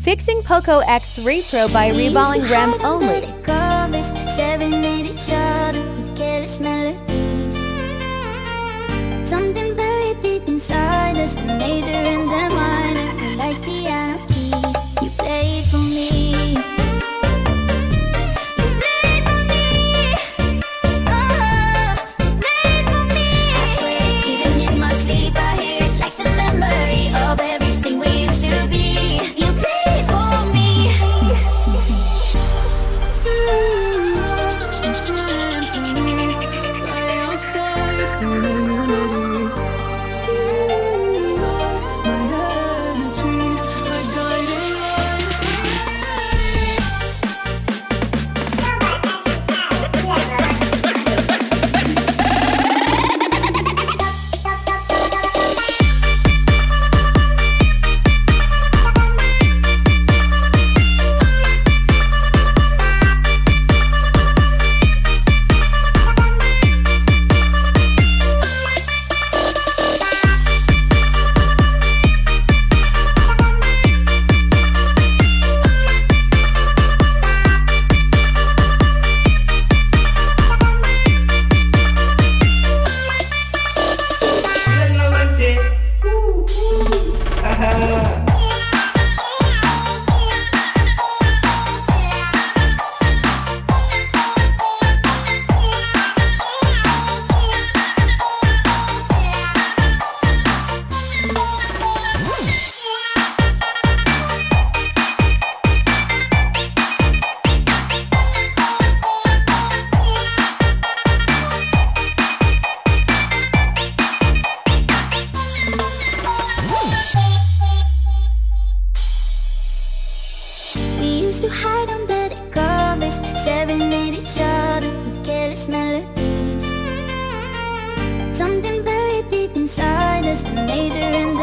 Fixing Poco X3 Pro by reballing REM only. Something buried deep inside us Uh-huh. just made her